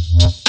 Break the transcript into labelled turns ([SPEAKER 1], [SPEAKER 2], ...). [SPEAKER 1] Mm-hmm.